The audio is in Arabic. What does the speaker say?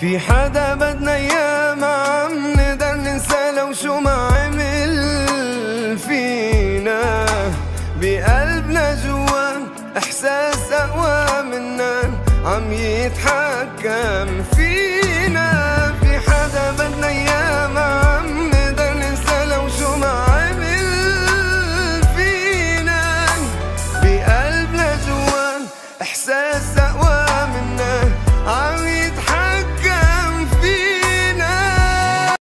في حدا بدنا إياه ما عم نقدر ننسى لو شو ما عمل فينا. بقلبنا جوا إحساس أقوى منا عم يتحكم فينا.